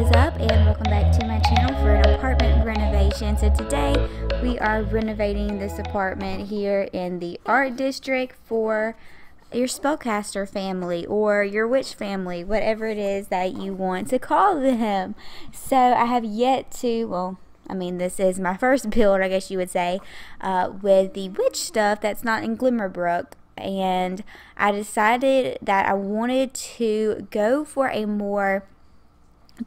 is up and welcome back to my channel for an apartment renovation. So today we are renovating this apartment here in the art district for your spellcaster family or your witch family, whatever it is that you want to call them. So I have yet to, well, I mean, this is my first build, I guess you would say, uh, with the witch stuff that's not in Glimmerbrook and I decided that I wanted to go for a more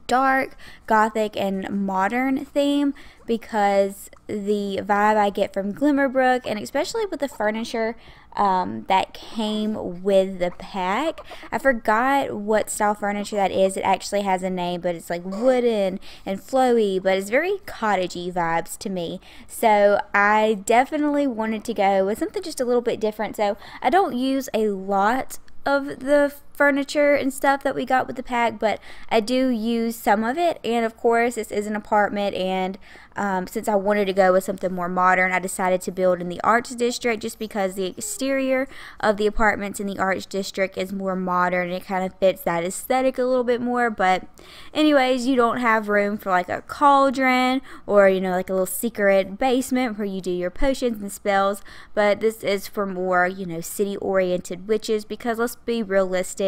dark, gothic, and modern theme because the vibe I get from Glimmerbrook, and especially with the furniture um, that came with the pack. I forgot what style furniture that is. It actually has a name, but it's like wooden and flowy, but it's very cottagey vibes to me. So I definitely wanted to go with something just a little bit different. So I don't use a lot of the furniture and stuff that we got with the pack, but I do use some of it. And of course, this is an apartment, and um, since I wanted to go with something more modern, I decided to build in the Arts District just because the exterior of the apartments in the Arts District is more modern and it kind of fits that aesthetic a little bit more. But, anyways, you don't have room for like a cauldron or, you know, like a little secret basement where you do your potions and spells. But this is for more, you know, city oriented witches because let's be realistic.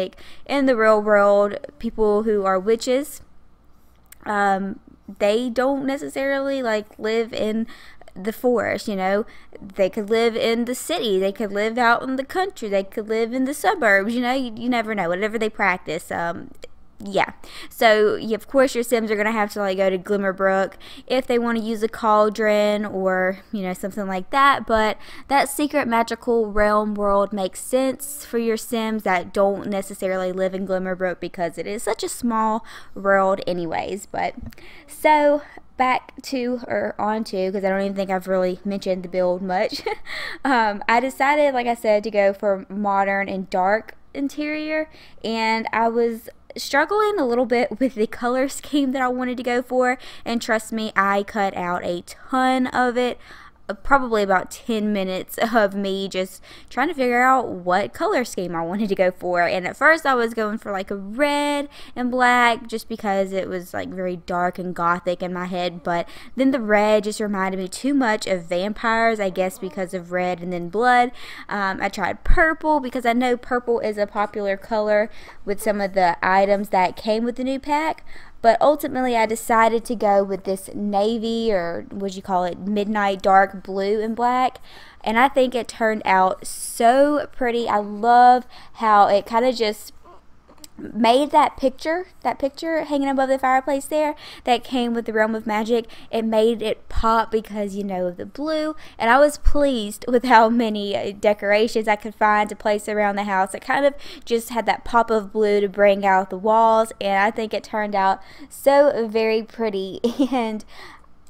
In the real world, people who are witches, um, they don't necessarily like live in the forest, you know. They could live in the city, they could live out in the country, they could live in the suburbs, you know, you, you never know. Whatever they practice, um, yeah so of course your sims are going to have to like go to glimmerbrook if they want to use a cauldron or you know something like that but that secret magical realm world makes sense for your sims that don't necessarily live in glimmerbrook because it is such a small world anyways but so back to or on to because I don't even think I've really mentioned the build much. um, I decided, like I said, to go for modern and dark interior, and I was struggling a little bit with the color scheme that I wanted to go for and trust me I cut out a ton of it probably about 10 minutes of me just trying to figure out what color scheme I wanted to go for. And at first I was going for like a red and black just because it was like very dark and gothic in my head. But then the red just reminded me too much of vampires, I guess because of red and then blood. Um, I tried purple because I know purple is a popular color with some of the items that came with the new pack. But ultimately, I decided to go with this navy or what you call it, midnight dark blue and black. And I think it turned out so pretty. I love how it kind of just made that picture, that picture hanging above the fireplace there that came with the Realm of Magic, it made it pop because you know the blue. And I was pleased with how many uh, decorations I could find to place around the house. It kind of just had that pop of blue to bring out the walls, and I think it turned out so very pretty. And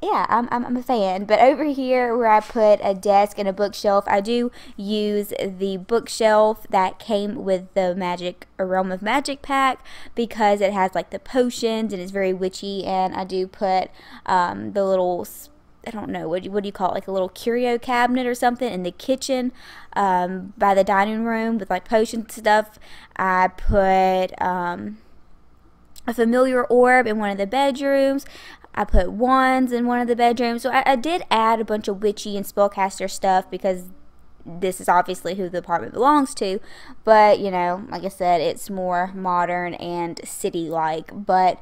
yeah, I'm, I'm, I'm, a fan. But over here where I put a desk and a bookshelf, I do use the bookshelf that came with the Magic Realm of Magic pack because it has like the potions and it's very witchy. And I do put um, the little, I don't know, what, what do you call it, like a little curio cabinet or something in the kitchen um, by the dining room with like potion stuff. I put... Um, a familiar orb in one of the bedrooms. I put wands in one of the bedrooms. So I, I did add a bunch of witchy and spellcaster stuff because this is obviously who the apartment belongs to. But, you know, like I said, it's more modern and city like. But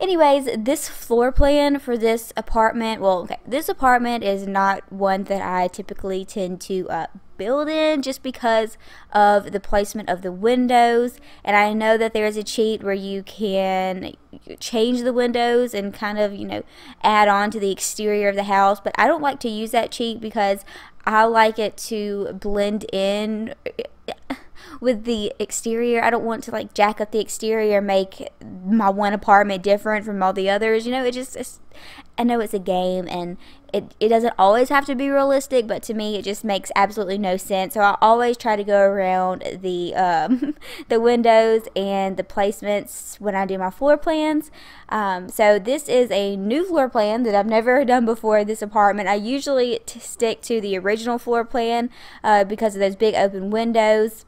anyways, this floor plan for this apartment, well, okay, this apartment is not one that I typically tend to uh, build in just because of the placement of the windows. And I know that there's a cheat where you can change the windows and kind of, you know, add on to the exterior of the house. But I don't like to use that cheat because I like it to blend in with the exterior. I don't want to like jack up the exterior, make my one apartment different from all the others. You know, it just, I know it's a game and it, it doesn't always have to be realistic, but to me it just makes absolutely no sense. So I always try to go around the um, the windows and the placements when I do my floor plans. Um, so this is a new floor plan that I've never done before this apartment. I usually stick to the original floor plan uh, because of those big open windows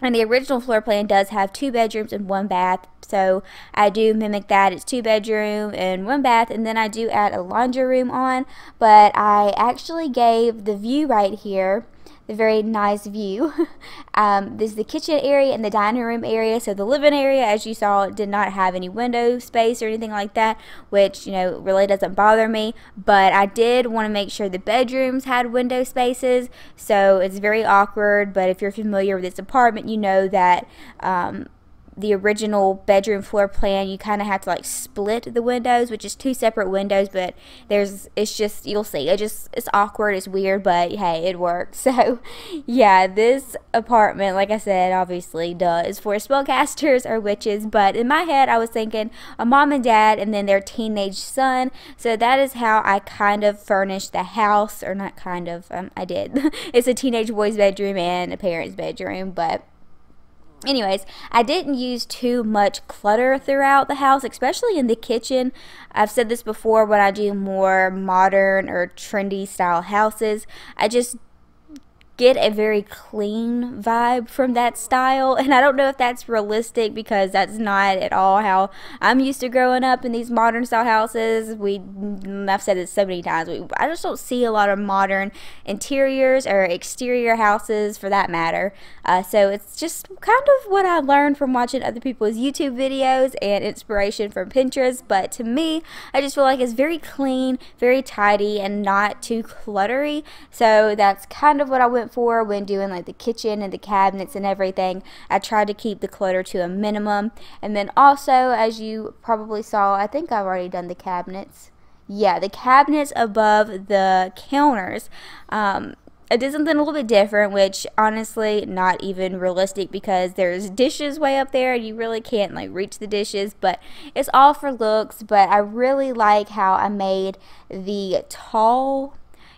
and the original floor plan does have two bedrooms and one bath. So I do mimic that. It's two bedroom and one bath. And then I do add a laundry room on. But I actually gave the view right here the very nice view. um, this is the kitchen area and the dining room area. So the living area, as you saw, did not have any window space or anything like that, which, you know, really doesn't bother me. But I did want to make sure the bedrooms had window spaces. So it's very awkward, but if you're familiar with this apartment, you know that um, the original bedroom floor plan, you kind of have to like split the windows, which is two separate windows, but there's, it's just, you'll see, it just, it's awkward, it's weird, but hey, it works. So, yeah, this apartment, like I said, obviously, does for spellcasters or witches, but in my head, I was thinking a mom and dad and then their teenage son. So that is how I kind of furnished the house, or not kind of, um, I did. it's a teenage boy's bedroom and a parent's bedroom, but anyways i didn't use too much clutter throughout the house especially in the kitchen. I've said this before when i do more modern or trendy style houses i just get a very clean vibe from that style. And I don't know if that's realistic because that's not at all how I'm used to growing up in these modern style houses. We I've said this so many times we, I just don't see a lot of modern interiors or exterior houses for that matter. Uh, so it's just kind of what I learned from watching other people's YouTube videos and inspiration from Pinterest. But to me I just feel like it's very clean very tidy and not too cluttery. So that's kind of what I went went for when doing like the kitchen and the cabinets and everything. I tried to keep the clutter to a minimum. And then also, as you probably saw, I think I've already done the cabinets. Yeah, the cabinets above the counters. Um, I did something a little bit different, which honestly not even realistic because there's dishes way up there and you really can't like reach the dishes, but it's all for looks. But I really like how I made the tall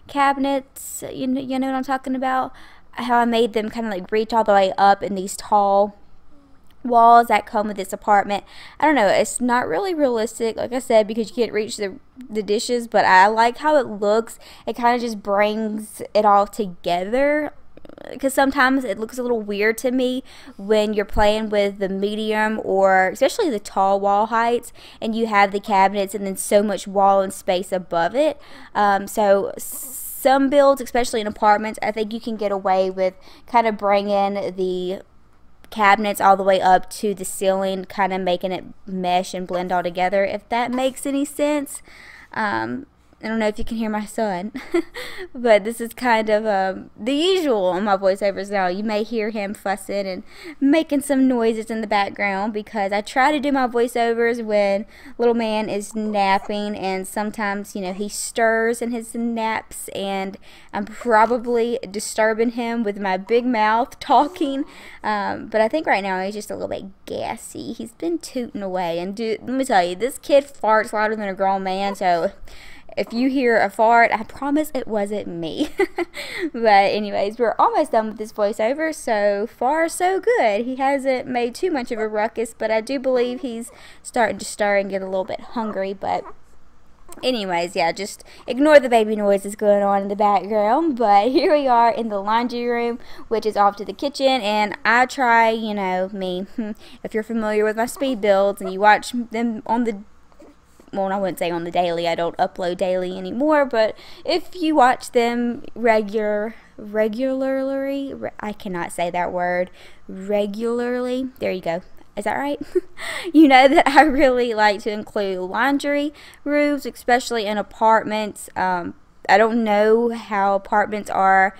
cabinets. You know, you know what I'm talking about? How I made them kind of like reach all the way up in these tall walls that come with this apartment. I don't know, it's not really realistic, like I said, because you can't reach the, the dishes, but I like how it looks. It kind of just brings it all together because sometimes it looks a little weird to me when you're playing with the medium or especially the tall wall heights and you have the cabinets and then so much wall and space above it. Um, so some builds, especially in apartments, I think you can get away with kind of bringing the cabinets all the way up to the ceiling, kind of making it mesh and blend all together, if that makes any sense. Um, I don't know if you can hear my son, but this is kind of um, the usual on my voiceovers now. You may hear him fussing and making some noises in the background because I try to do my voiceovers when little man is napping, and sometimes, you know, he stirs in his naps, and I'm probably disturbing him with my big mouth talking. Um, but I think right now he's just a little bit gassy. He's been tooting away, and dude, let me tell you, this kid farts louder than a grown man, so if you hear a fart, I promise it wasn't me. but anyways, we're almost done with this voiceover. So far, so good. He hasn't made too much of a ruckus, but I do believe he's starting to stir and get a little bit hungry. But anyways yeah just ignore the baby noises going on in the background but here we are in the laundry room which is off to the kitchen and i try you know me if you're familiar with my speed builds and you watch them on the well, I wouldn't say on the daily. I don't upload daily anymore, but if you watch them regular regularly, I cannot say that word regularly. There you go. Is that right? you know that I really like to include laundry rooms, especially in apartments. Um, I don't know how apartments are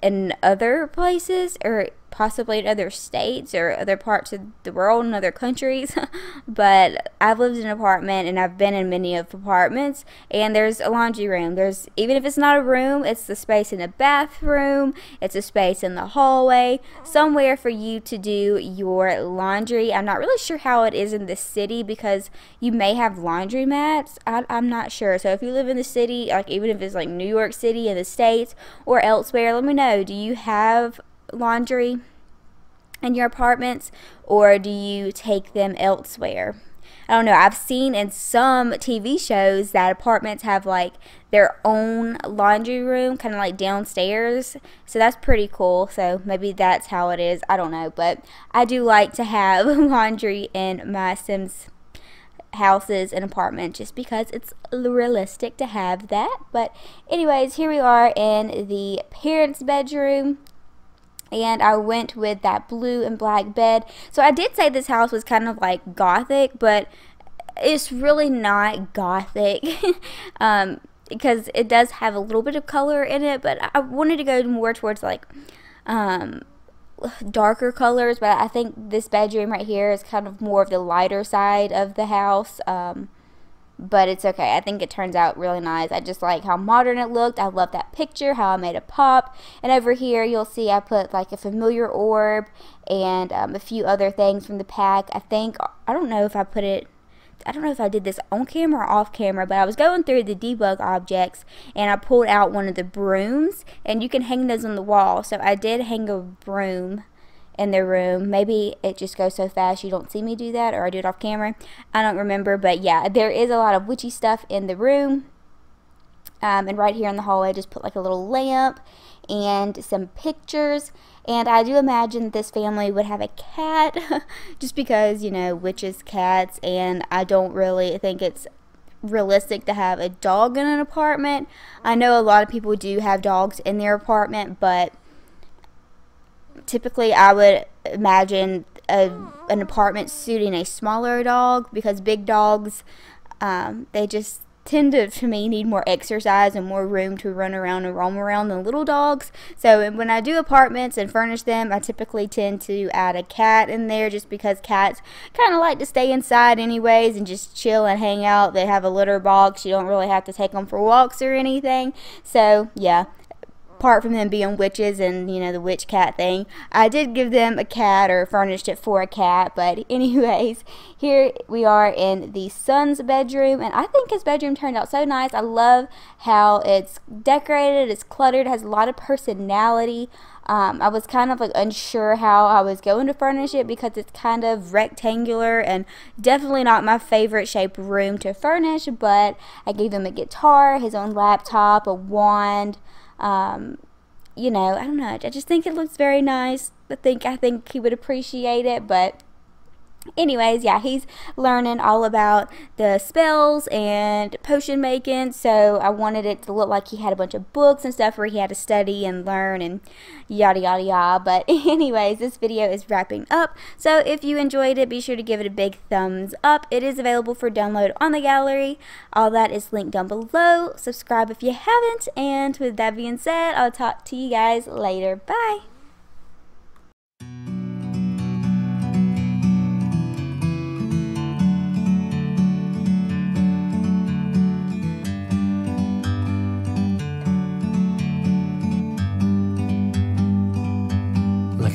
in other places or possibly in other states or other parts of the world and other countries. but I've lived in an apartment and I've been in many of apartments and there's a laundry room. There's even if it's not a room, it's the space in the bathroom, it's a space in the hallway, somewhere for you to do your laundry. I'm not really sure how it is in the city because you may have laundry mats. I, I'm not sure. So if you live in the city, like even if it's like New York City in the States or elsewhere, let me know. Do you have laundry in your apartments or do you take them elsewhere? I don't know. I've seen in some TV shows that apartments have like their own laundry room, kind of like downstairs. So that's pretty cool. So maybe that's how it is. I don't know. But I do like to have laundry in my Sims houses and apartments just because it's realistic to have that. But, anyways, here we are in the parents' bedroom and I went with that blue and black bed. So I did say this house was kind of like gothic, but it's really not gothic um, because it does have a little bit of color in it, but I wanted to go more towards like um, darker colors, but I think this bedroom right here is kind of more of the lighter side of the house. Um, but it's okay. I think it turns out really nice. I just like how modern it looked. I love that picture, how I made a pop. And over here, you'll see I put like a familiar orb and um, a few other things from the pack. I think, I don't know if I put it, I don't know if I did this on camera or off camera, but I was going through the debug objects and I pulled out one of the brooms and you can hang those on the wall. So I did hang a broom in their room. Maybe it just goes so fast you don't see me do that or I do it off camera. I don't remember, but yeah, there is a lot of witchy stuff in the room. Um, and right here in the hallway, I just put like a little lamp and some pictures. And I do imagine this family would have a cat just because, you know, witches, cats, and I don't really think it's realistic to have a dog in an apartment. I know a lot of people do have dogs in their apartment, but typically I would imagine a, an apartment suiting a smaller dog because big dogs, um, they just tend to, to me, need more exercise and more room to run around and roam around than little dogs. So when I do apartments and furnish them, I typically tend to add a cat in there just because cats kind of like to stay inside anyways and just chill and hang out. They have a litter box. You don't really have to take them for walks or anything. So yeah, apart from them being witches and you know the witch cat thing i did give them a cat or furnished it for a cat but anyways here we are in the son's bedroom and i think his bedroom turned out so nice i love how it's decorated it's cluttered has a lot of personality um, I was kind of like unsure how I was going to furnish it because it's kind of rectangular and definitely not my favorite shaped room to furnish. But I gave him a guitar, his own laptop, a wand, um, you know, I don't know. I just think it looks very nice. I think I think he would appreciate it, but anyways, yeah, he's learning all about the spells and potion making. So I wanted it to look like he had a bunch of books and stuff where he had to study and learn and yada yada yada. But anyways, this video is wrapping up. So if you enjoyed it, be sure to give it a big thumbs up. It is available for download on the gallery. All that is linked down below. Subscribe if you haven't. And with that being said, I'll talk to you guys later. Bye.